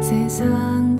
세상